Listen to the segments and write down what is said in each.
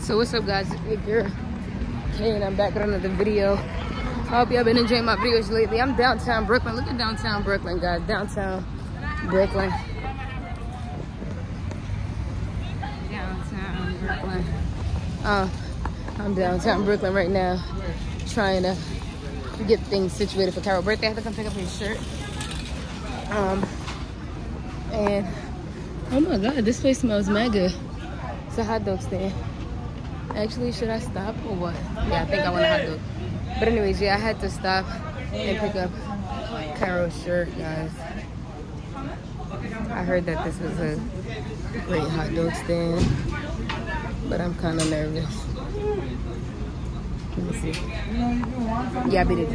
So what's up guys, it's your Kay and I'm back with another video. I hope y'all been enjoying my videos lately. I'm downtown Brooklyn. Look at downtown Brooklyn guys, downtown Brooklyn. Downtown Brooklyn. Uh, I'm downtown Brooklyn right now, trying to get things situated for Kyro's birthday. I have to come pick up his shirt. Um, and oh my god, this place smells mega. It's a hot dog stand. Actually, should I stop or what? Yeah, I think I want a hot dog. But anyways, yeah, I had to stop and pick up Kyro's shirt, guys. I heard that this was a great hot dog stand, but I'm kind of nervous. Let me see. Yeah, I beat it.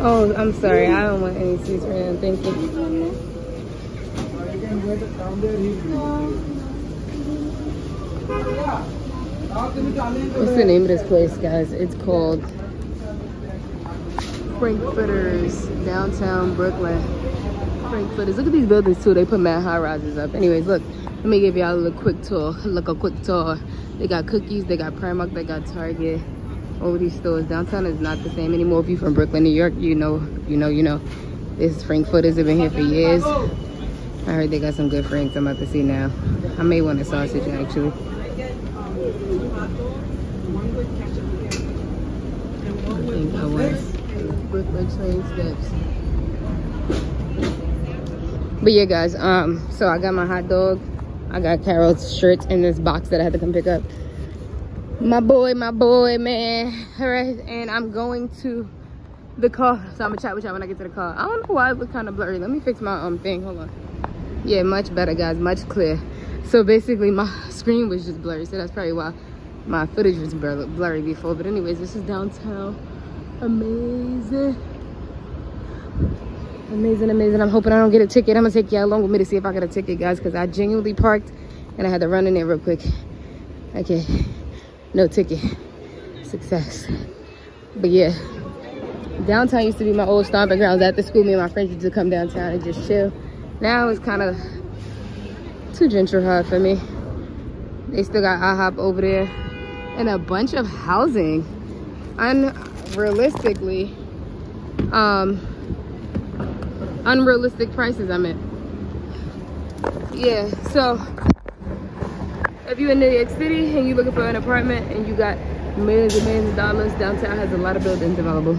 Oh, I'm sorry. I don't want any seats right. Thank you. What's the name of this place, guys? It's called Frankfurters, downtown Brooklyn. Frankfurters. Look at these buildings too. They put mad high rises up. Anyways, look. Let me give y'all a little quick tour. Look, a quick tour. They got cookies. They got Primark. They got Target. All these stores. Downtown is not the same anymore. If you're from Brooklyn, New York, you know, you know, you know. This Frankfurters have been here for years. I heard they got some good franks I'm about to see now. I may want a sausage actually. I think I was. But yeah, guys. Um, so I got my hot dog. I got Kyro's shirt in this box that I had to come pick up. My boy, my boy, man. All right, and I'm going to the car. So I'm gonna chat with y'all when I get to the car. I don't know why it looks kind of blurry. Let me fix my um thing. Hold on. Yeah, much better, guys. Much clear. So basically, my screen was just blurry. So that's probably why my footage was blurry before. But anyways, this is downtown. Amazing. Amazing, amazing. I'm hoping I don't get a ticket. I'm gonna take y'all along with me to see if I get a ticket, guys, because I genuinely parked and I had to run in there real quick. Okay, no ticket. Success. But yeah, downtown used to be my old stomping grounds. At the school, me and my friends used to come downtown and just chill. Now it's kind of too gentrified for me. They still got IHOP over there and a bunch of housing. Unrealistically, um, unrealistic prices, I meant. Yeah, so if you're in New York City and you're looking for an apartment and you got millions and millions of dollars, downtown has a lot of buildings available.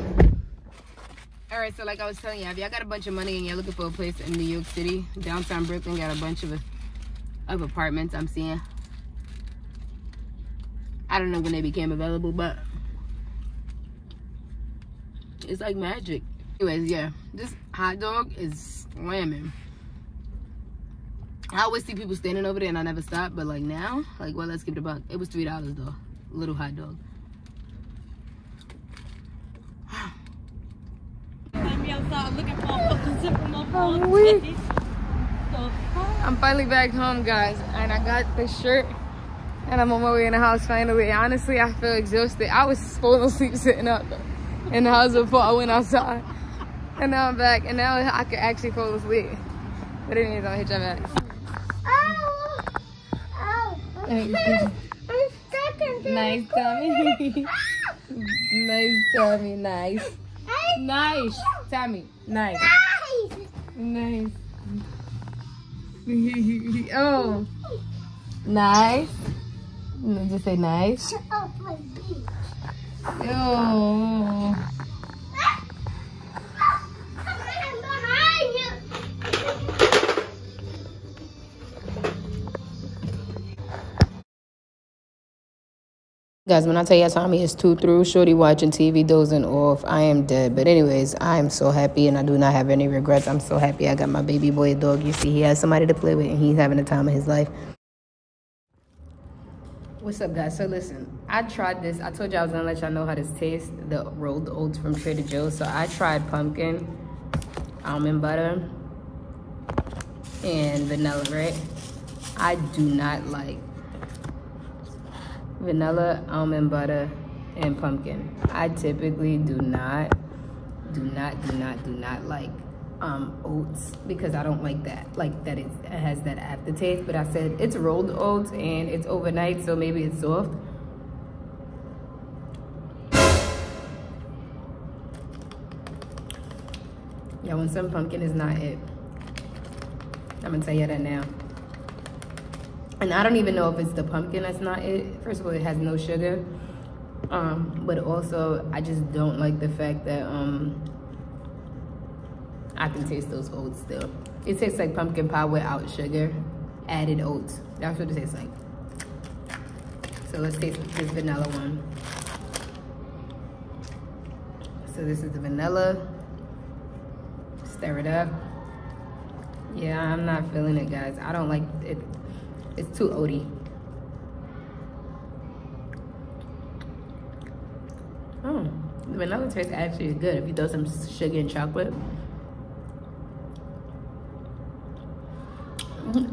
Right, so like I was telling you, if y'all got a bunch of money and you're looking for a place in New York City, downtown Brooklyn got a bunch of, of apartments I'm seeing. I don't know when they became available, but it's like magic. Anyways, yeah, this hot dog is slamming. I always see people standing over there and I never stop, but like now, like, well, let's give it a buck. It was $3 though, little hot dog. I'm oh, weak. I'm finally back home, guys, and I got the shirt, and I'm on my way in the house finally. Honestly, I feel exhausted. I was falling asleep sitting up in the house before I went outside, and now I'm back, and now I can actually fall asleep. But anyways, I'll hit y'all back. Oh, oh, I'm stuck in Nice tummy. nice tummy, nice. Nice, Tammy, nice. Nice. oh. Nice. Just say nice. Oh. Guys, when I tell you Tommy is two through, shorty watching TV, dozing off, I am dead. But anyways, I am so happy and I do not have any regrets. I'm so happy I got my baby boy a dog. You see, he has somebody to play with and he's having the time of his life. What's up, guys? So listen, I tried this. I told you I was gonna let y'all know how this tastes, the rolled oats from Trader Joe's. So I tried pumpkin, almond butter, and vanilla, right? I do not like vanilla, almond butter, and pumpkin. I typically do not, do not, do not, do not like um, oats because I don't like that, like that it has that aftertaste. But I said it's rolled oats and it's overnight, so maybe it's soft. Yeah, when some pumpkin is not it. I'm gonna tell you that now. And I don't even know if it's the pumpkin that's not it. First of all, it has no sugar. Um, but also, I just don't like the fact that um, I can taste those oats still. It tastes like pumpkin pie without sugar, added oats. That's what it tastes like. So let's taste this vanilla one. So this is the vanilla. Stir it up. Yeah, I'm not feeling it, guys. I don't like it. It's too oaty. Oh, the vanilla taste actually good if you throw some sugar and chocolate.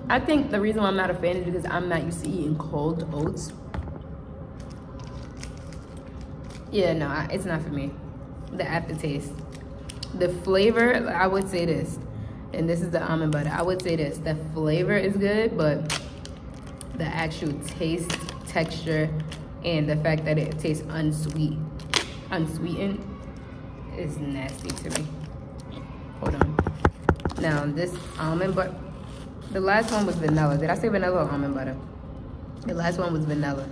I think the reason why I'm not a fan is because I'm not used to eating cold oats. Yeah, no, it's not for me. The aftertaste. The flavor, I would say this, and this is the almond butter. I would say this, the flavor is good, but the actual taste, texture, and the fact that it tastes unsweet, unsweetened is nasty to me. Hold on. Now this almond butter, the last one was vanilla. Did I say vanilla or almond butter? The last one was vanilla.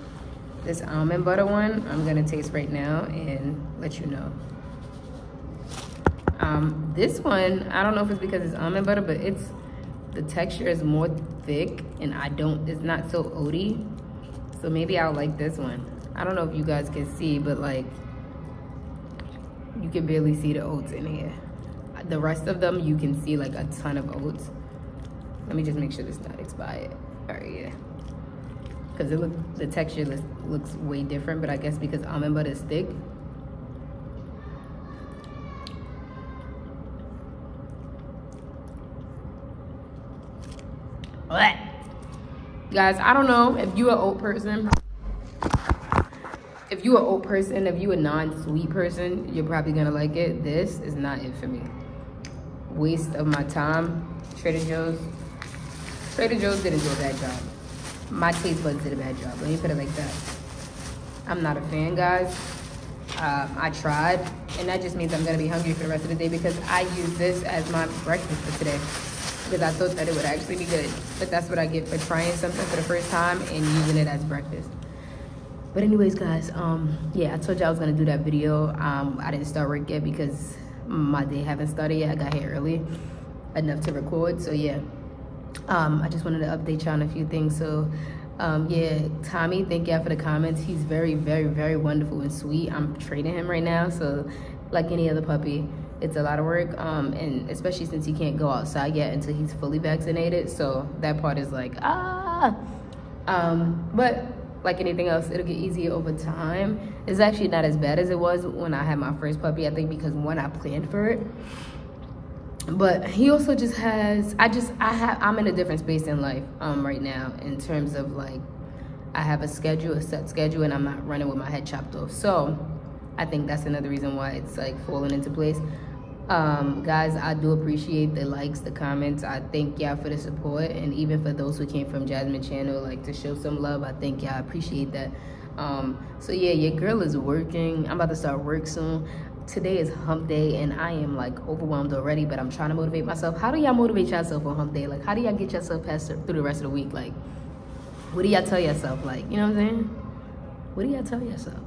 This almond butter one, I'm gonna taste right now and let you know. Um, this one, I don't know if it's because it's almond butter, but it's the texture is more thick and I don't, it's not so oaty. So maybe I'll like this one. I don't know if you guys can see, but like, you can barely see the oats in here. The rest of them, you can see like a ton of oats. Let me just make sure this not expired. All right, yeah. Cause it look, the texture looks, looks way different, but I guess because almond butter is thick, What? Guys, I don't know if you're an old person. If you're an old person, if you're a non-sweet person, you're probably gonna like it. This is not it for me. Waste of my time. Trader Joe's. Trader Joe's didn't do a bad job. My taste buds did a bad job. Let me put it like that. I'm not a fan, guys. Um, I tried, and that just means I'm gonna be hungry for the rest of the day because I use this as my breakfast for today because I thought that it would actually be good. But that's what I get for trying something for the first time and using it as breakfast. But anyways, guys, um, yeah, I told you I was gonna do that video. Um, I didn't start work yet because my day haven't started yet. I got here early enough to record. So yeah, um, I just wanted to update y'all on a few things. So um, yeah, Tommy, thank y'all for the comments. He's very, very, very wonderful and sweet. I'm trading him right now. So like any other puppy, it's a lot of work um, and especially since he can't go outside yet until he's fully vaccinated so that part is like ah. Um, but like anything else it'll get easier over time. It's actually not as bad as it was when i had my first puppy i think because one i planned for it. But he also just has i just i have i'm in a different space in life um, right now in terms of like i have a schedule a set schedule and i'm not running with my head chopped off. So i think that's another reason why it's like falling into place um, guys, I do appreciate the likes, the comments. I thank y'all for the support. And even for those who came from Jasmine channel, like to show some love, I thank y'all. Appreciate that. Um, so yeah, your girl is working. I'm about to start work soon. Today is hump day and I am like overwhelmed already, but I'm trying to motivate myself. How do y'all motivate yourself on hump day? Like, how do y'all get yourself past through the rest of the week? Like, what do y'all tell yourself? Like, you know what I'm saying? What do y'all tell yourself?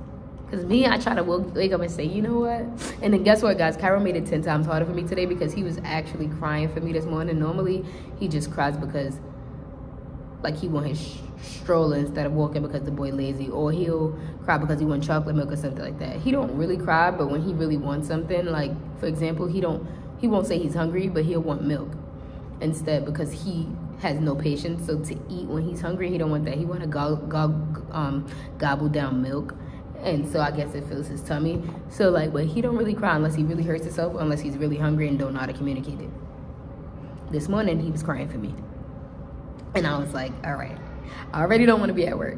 Because me, I try to wake up and say, you know what? And then guess what, guys? Kyro made it 10 times harder for me today because he was actually crying for me this morning. Normally, he just cries because, like, he want his stroller instead of walking because the boy lazy. Or he'll cry because he want chocolate milk or something like that. He don't really cry, but when he really wants something, like, for example, he don't, he won't say he's hungry, but he'll want milk instead because he has no patience. So to eat when he's hungry, he don't want that. He want to go, go, um, gobble down milk and so I guess it fills his tummy. So like, but he don't really cry unless he really hurts himself, unless he's really hungry and don't know how to communicate it. This morning he was crying for me, and I was like, all right, I already don't want to be at work.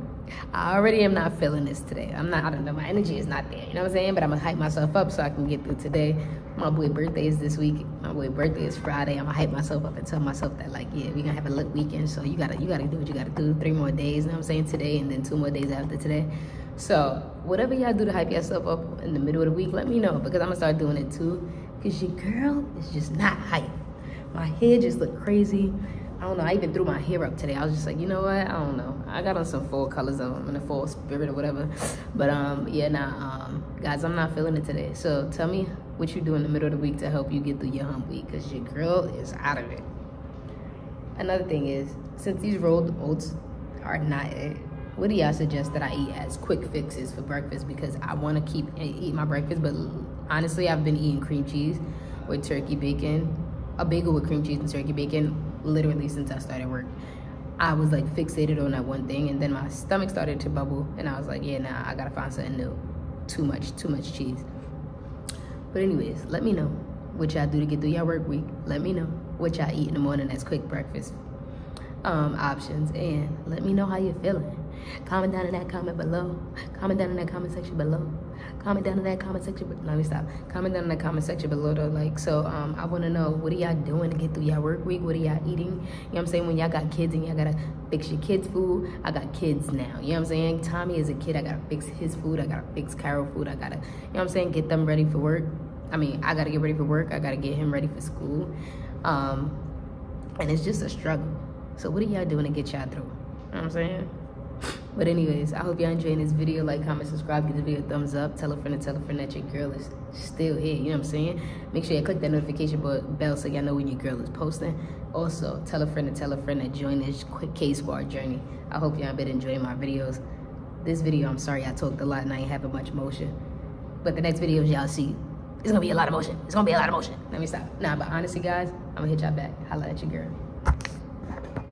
I already am not feeling this today. I'm not, I don't know, my energy is not there. You know what I'm saying? But I'm gonna hype myself up so I can get through today. My boy birthday is this week. My boy birthday is Friday. I'm gonna hype myself up and tell myself that like, yeah, we're gonna have a lit weekend. So you gotta you gotta do what you gotta do. Three more days, you know what I'm saying, today and then two more days after today. So whatever y'all do to hype yourself up in the middle of the week, let me know because I'm gonna start doing it too. Cause your girl is just not hype. My hair just look crazy. I don't know. I even threw my hair up today. I was just like, you know what? I don't know. I got on some fall colors. I'm in a fall spirit or whatever. But um, yeah, nah, um, guys, I'm not feeling it today. So tell me what you do in the middle of the week to help you get through your hump week, cause your girl is out of it. Another thing is, since these rolled oats are not it, what do y'all suggest that I eat as quick fixes for breakfast? Because I want to keep eat my breakfast, but honestly, I've been eating cream cheese with turkey bacon, a bagel with cream cheese and turkey bacon literally since I started work. I was like fixated on that one thing and then my stomach started to bubble and I was like, yeah, nah, I gotta find something new. Too much, too much cheese. But anyways, let me know what y'all do to get through your work week. Let me know what y'all eat in the morning as quick breakfast um, options and let me know how you're feeling. Comment down in that comment below. Comment down in that comment section below. Comment down in that comment section. Let me stop. Comment down in that comment section below though. Like so, um, I want to know what are y'all doing to get through y'all work week? What are y'all eating? You know what I'm saying? When y'all got kids and y'all gotta fix your kids' food. I got kids now. You know what I'm saying? Tommy is a kid. I gotta fix his food. I gotta fix Kyro food. I gotta, you know what I'm saying? Get them ready for work. I mean, I gotta get ready for work. I gotta get him ready for school. Um, and it's just a struggle. So what are y'all doing to get y'all through? You know what I'm saying? But anyways, I hope y'all enjoying this video. Like, comment, subscribe, give the video a thumbs up. Tell a friend and tell a friend that your girl is still here. You know what I'm saying? Make sure you click that notification bell so y'all know when your girl is posting. Also, tell a friend and tell a friend that join this quick K-Squad journey. I hope y'all been enjoying my videos. This video, I'm sorry I talked a lot and I ain't having much motion. But the next videos y'all see, it's gonna be a lot of motion. It's gonna be a lot of motion. Let me stop. Nah, but honestly, guys, I'm gonna hit y'all back. Holla at your girl.